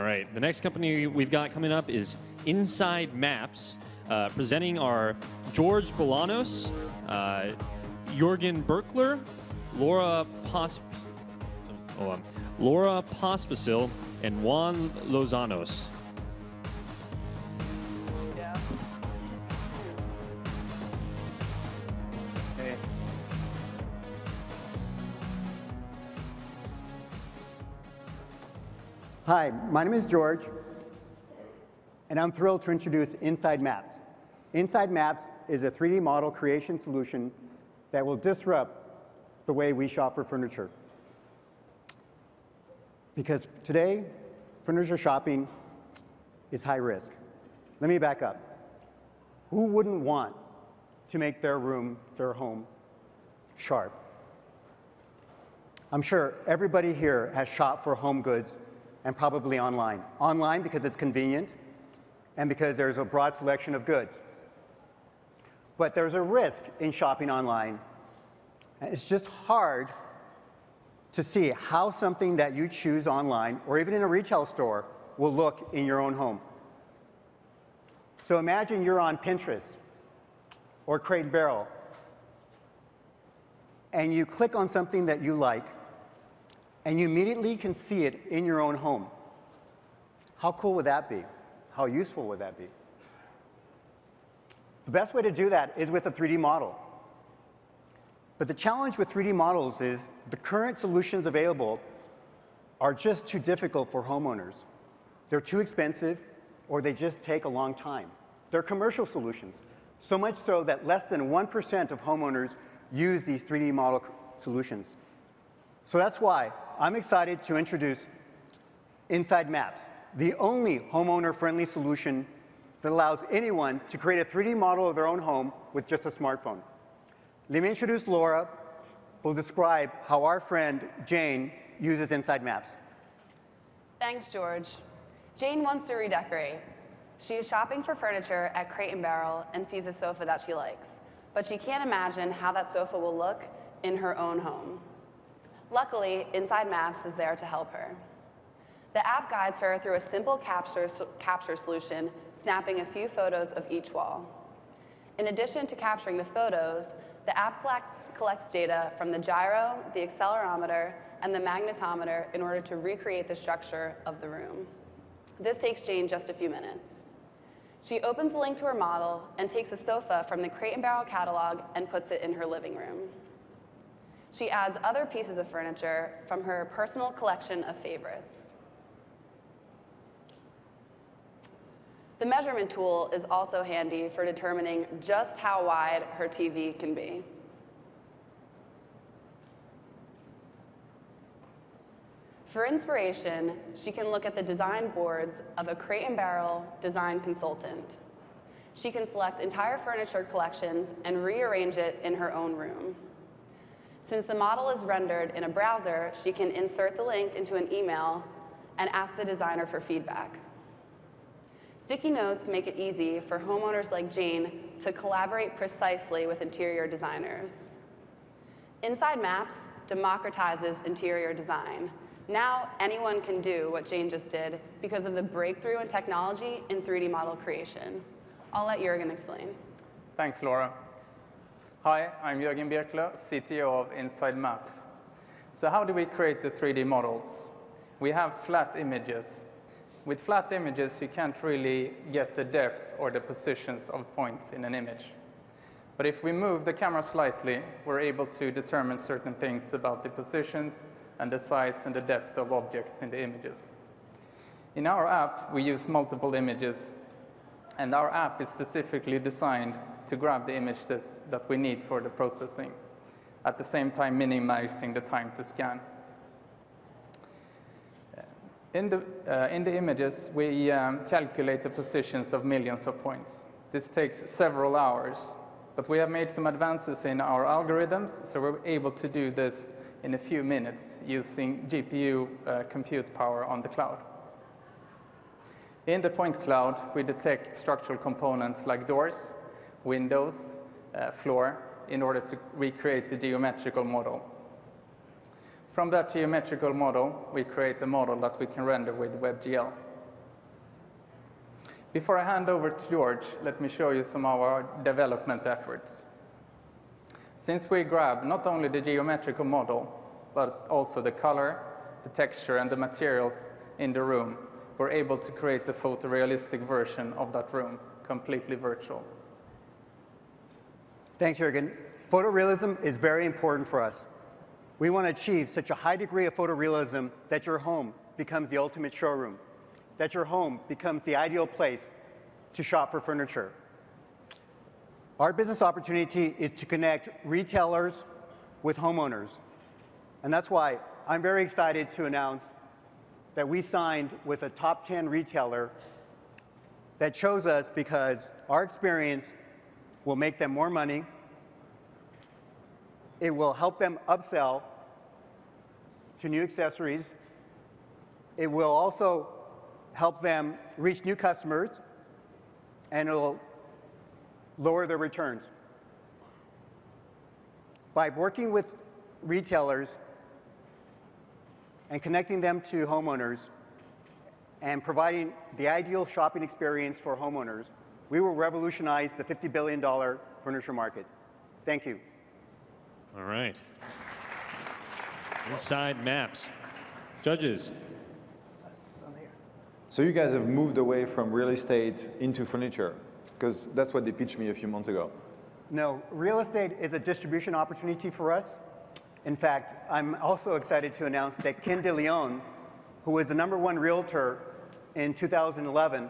All right. The next company we've got coming up is Inside Maps. Uh, presenting are George Bolanos, uh, Jorgen Berkler, Laura Pos- oh, um, Laura Pospisil, and Juan Lozanos. Hi, my name is George, and I'm thrilled to introduce Inside Maps. Inside Maps is a 3D model creation solution that will disrupt the way we shop for furniture. Because today, furniture shopping is high risk. Let me back up. Who wouldn't want to make their room, their home, sharp? I'm sure everybody here has shopped for home goods and probably online. Online because it's convenient and because there's a broad selection of goods. But there's a risk in shopping online. It's just hard to see how something that you choose online or even in a retail store will look in your own home. So imagine you're on Pinterest or Crate and Barrel and you click on something that you like and you immediately can see it in your own home. How cool would that be? How useful would that be? The best way to do that is with a 3D model. But the challenge with 3D models is the current solutions available are just too difficult for homeowners. They're too expensive or they just take a long time. They're commercial solutions, so much so that less than 1% of homeowners use these 3D model solutions. So that's why I'm excited to introduce Inside Maps, the only homeowner-friendly solution that allows anyone to create a 3D model of their own home with just a smartphone. Let me introduce Laura, who will describe how our friend Jane uses Inside Maps. Thanks, George. Jane wants to redecorate. She is shopping for furniture at Crate and Barrel and sees a sofa that she likes, but she can't imagine how that sofa will look in her own home. Luckily, Inside Maps is there to help her. The app guides her through a simple capture, capture solution, snapping a few photos of each wall. In addition to capturing the photos, the app collects, collects data from the gyro, the accelerometer, and the magnetometer in order to recreate the structure of the room. This takes Jane just a few minutes. She opens the link to her model and takes a sofa from the Crate and Barrel catalog and puts it in her living room. She adds other pieces of furniture from her personal collection of favorites. The measurement tool is also handy for determining just how wide her TV can be. For inspiration, she can look at the design boards of a Crate and Barrel design consultant. She can select entire furniture collections and rearrange it in her own room. Since the model is rendered in a browser, she can insert the link into an email and ask the designer for feedback. Sticky notes make it easy for homeowners like Jane to collaborate precisely with interior designers. Inside Maps democratizes interior design. Now anyone can do what Jane just did because of the breakthrough in technology in 3D model creation. I'll let Jurgen explain. Thanks, Laura. Hi, I'm Jürgen Bjerkler, CTO of Inside Maps. So how do we create the 3D models? We have flat images. With flat images, you can't really get the depth or the positions of points in an image. But if we move the camera slightly, we're able to determine certain things about the positions and the size and the depth of objects in the images. In our app, we use multiple images, and our app is specifically designed to grab the images that we need for the processing, at the same time minimizing the time to scan. In the, uh, in the images, we um, calculate the positions of millions of points. This takes several hours, but we have made some advances in our algorithms, so we're able to do this in a few minutes using GPU uh, compute power on the cloud. In the point cloud, we detect structural components like doors, windows, uh, floor, in order to recreate the geometrical model. From that geometrical model, we create a model that we can render with WebGL. Before I hand over to George, let me show you some of our development efforts. Since we grab not only the geometrical model, but also the color, the texture, and the materials in the room, we're able to create the photorealistic version of that room, completely virtual. Thanks, Jürgen. Photorealism is very important for us. We want to achieve such a high degree of photorealism that your home becomes the ultimate showroom, that your home becomes the ideal place to shop for furniture. Our business opportunity is to connect retailers with homeowners. And that's why I'm very excited to announce that we signed with a top 10 retailer that chose us because our experience will make them more money, it will help them upsell to new accessories, it will also help them reach new customers, and it'll lower their returns. By working with retailers and connecting them to homeowners and providing the ideal shopping experience for homeowners, we will revolutionize the $50 billion furniture market. Thank you. All right. Inside maps. Judges. So you guys have moved away from real estate into furniture, because that's what they pitched me a few months ago. No, real estate is a distribution opportunity for us. In fact, I'm also excited to announce that Ken DeLeon, who was the number one realtor in 2011,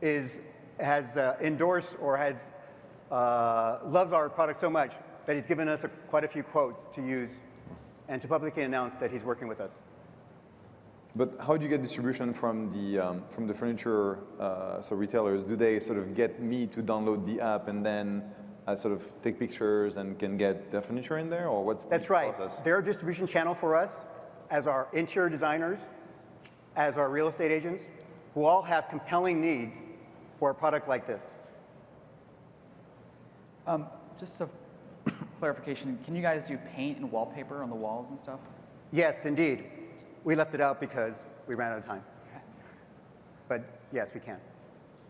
is, has uh, endorsed or has uh, loves our product so much that he's given us a, quite a few quotes to use and to publicly announce that he's working with us. But how do you get distribution from the um, from the furniture uh, so retailers? Do they sort of get me to download the app and then I sort of take pictures and can get the furniture in there, or what's That's the right. process? They're a distribution channel for us as our interior designers, as our real estate agents, who all have compelling needs for a product like this. Um, just a clarification, can you guys do paint and wallpaper on the walls and stuff? Yes, indeed. We left it out because we ran out of time. But yes, we can.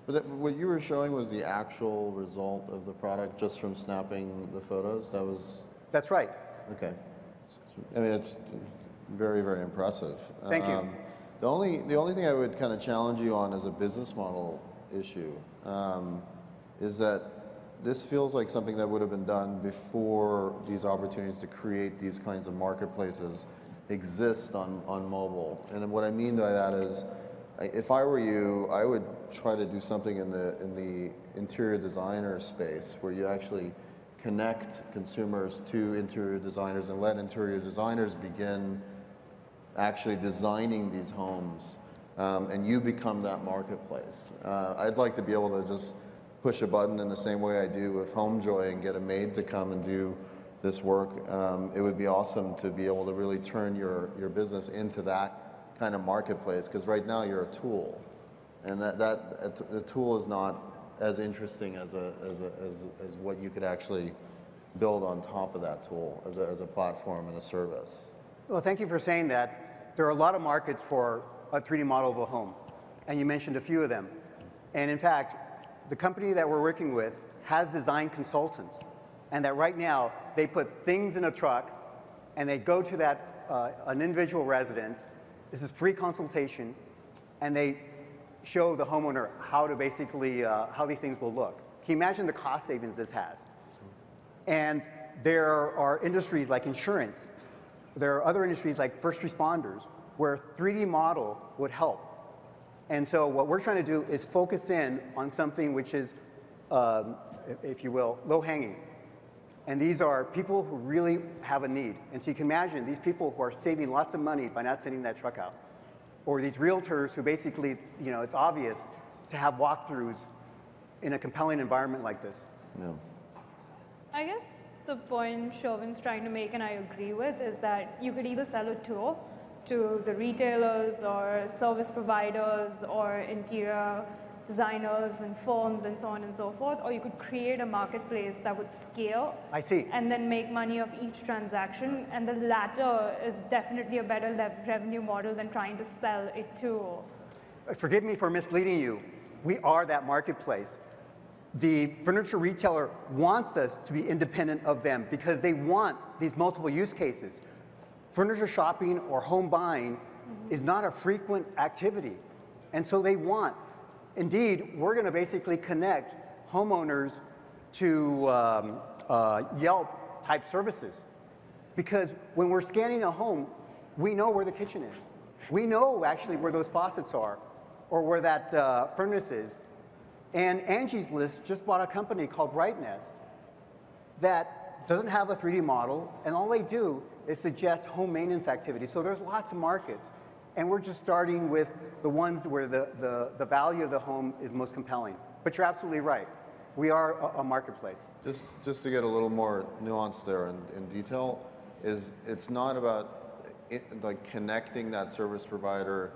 But that, what you were showing was the actual result of the product just from snapping the photos. That was That's right. okay. I mean, it's very, very impressive. Um, Thank you. The only, the only thing I would kind of challenge you on as a business model issue um, is that this feels like something that would have been done before these opportunities to create these kinds of marketplaces exist on, on mobile. And what I mean by that is, if I were you, I would try to do something in the, in the interior designer space where you actually connect consumers to interior designers and let interior designers begin actually designing these homes um, and you become that marketplace. Uh, I'd like to be able to just push a button in the same way I do with HomeJoy and get a maid to come and do this work. Um, it would be awesome to be able to really turn your, your business into that kind of marketplace because right now you're a tool. And that, that a tool is not as interesting as, a, as, a, as, as what you could actually build on top of that tool as a, as a platform and a service. Well, thank you for saying that. There are a lot of markets for a 3D model of a home, and you mentioned a few of them. And in fact, the company that we're working with has design consultants, and that right now they put things in a truck and they go to that uh, an individual residence. This is free consultation, and they show the homeowner how to basically uh, how these things will look. Can you imagine the cost savings this has? And there are industries like insurance. There are other industries like first responders where 3D model would help. And so what we're trying to do is focus in on something which is, um, if- if you will, low hanging. And these are people who really have a need. And so you can imagine these people who are saving lots of money by not sending that truck out. Or these realtors who basically, you know, it's obvious to have walkthroughs in a compelling environment like this. Yeah. I guess the point Shervin's trying to make, and I agree with, is that you could either sell a tool to the retailers or service providers or interior designers and firms and so on and so forth, or you could create a marketplace that would scale I see. and then make money off each transaction. And the latter is definitely a better revenue model than trying to sell a tool. Uh, forgive me for misleading you, we are that marketplace. The furniture retailer wants us to be independent of them because they want these multiple use cases. Furniture shopping or home buying is not a frequent activity. And so they want, indeed, we're going to basically connect homeowners to um, uh, Yelp type services. Because when we're scanning a home, we know where the kitchen is. We know actually where those faucets are or where that uh, furnace is. And Angie's List just bought a company called Brightnest that doesn't have a 3D model, and all they do is suggest home maintenance activities. So there's lots of markets. And we're just starting with the ones where the, the, the value of the home is most compelling. But you're absolutely right. We are a, a marketplace. Just, just to get a little more nuanced there in, in detail, is it's not about it, like connecting that service provider,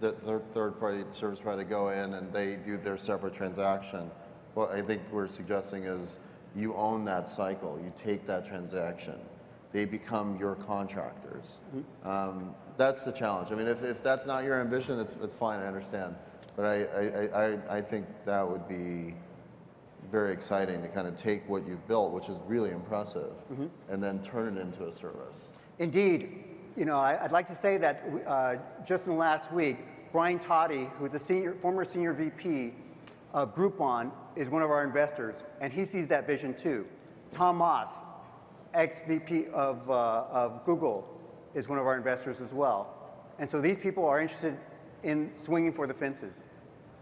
the third, third party service provider go in and they do their separate transaction. What I think we're suggesting is you own that cycle, you take that transaction, they become your contractors. Um, that's the challenge. I mean, if, if that's not your ambition, it's, it's fine, I understand. But I, I, I, I think that would be very exciting to kind of take what you've built, which is really impressive, and then turn it into a service. Indeed, you know, I, would like to say that uh, just in the last week, Brian Totty, who's a senior, former senior VP of Groupon, is one of our investors, and he sees that vision too. Tom Moss, ex-VP of, uh, of Google, is one of our investors as well. And so these people are interested in swinging for the fences.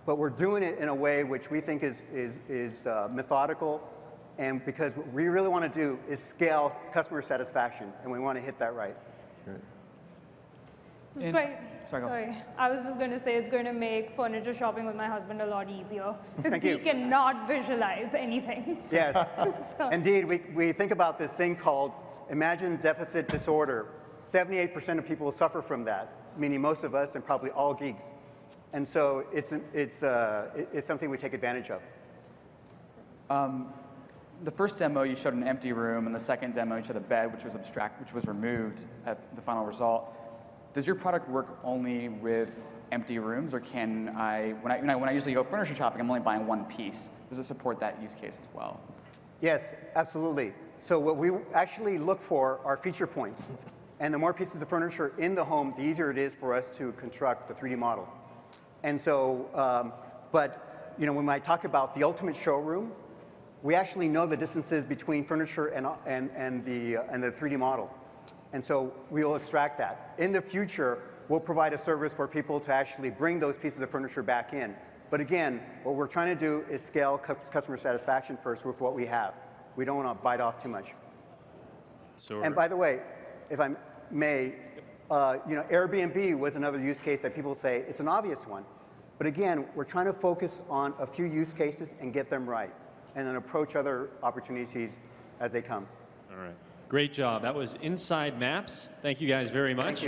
But we're doing it in a way which we think is, is, is uh, methodical, and because what we really want to do is scale customer satisfaction, and we want to hit that right. This is In- quite, Sorry, sorry, I was just going to say it's going to make furniture shopping with my husband a lot easier because he you. cannot visualize anything. Yes, indeed, we, we think about this thing called imagine deficit disorder. 78% of people suffer from that, meaning most of us and probably all geeks. And so it's, it's, uh, it's something we take advantage of. The first demo, you showed an empty room, and the second demo, you showed a bed, which was abstract, which was removed at the final result. Does your product work only with empty rooms, or can I, when I, when I, when I usually go furniture shopping, I'm only buying one piece. Does it support that use case as well? Yes, absolutely. So what we actually look for are feature points. And the more pieces of furniture in the home, the easier it is for us to construct the 3D model. And so, um, but you know, when I talk about the ultimate showroom, we actually know the distances between furniture and, and, and, the, uh, and the 3D model. And so we will extract that. In the future, we'll provide a service for people to actually bring those pieces of furniture back in. But again, what we're trying to do is scale cu- customer satisfaction first with what we have. We don't want to bite off too much. So And by the way, if I may, uh, you know, Airbnb was another use case that people say it's an obvious one. But again, we're trying to focus on a few use cases and get them right, and then approach other opportunities as they come. all right, great job. That was Inside Maps. Thank you guys very much.